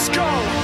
Let's go!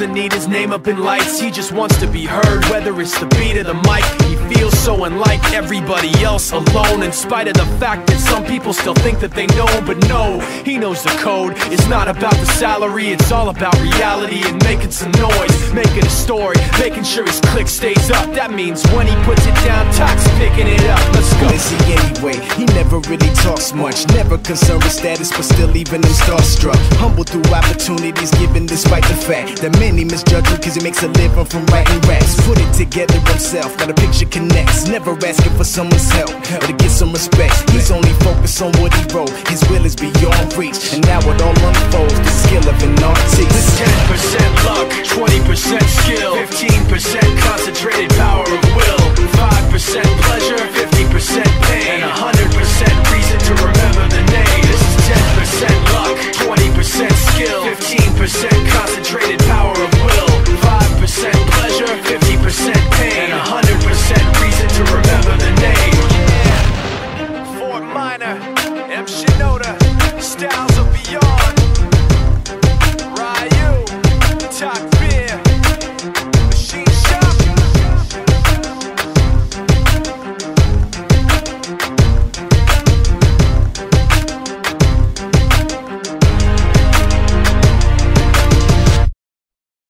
Name up in lights, he just wants to be heard. Whether it's the beat of the mic, he feels so unlike everybody else alone. In spite of the fact that some people still think that they know but no, he knows the code. It's not about the salary, it's all about reality and making some noise, making a story, making sure his clique stays up. That means when he puts it down, Tak's picking it up. Let's go. Busy anyway, he never really talks much. Never concerned with status, but still even him starstruck. Humble through opportunities given despite the fact that many misjudge him cause he makes a living from writing raps. Put it together himself, got a picture connects. Never asking for someone's help or to get some respect. He's only focused on what he wrote. His will is beyond reach, and now it all unfolds. The skill of an artist. 10% luck, 20% skill, 15% concentrated power of will, 5% pleasure, pain,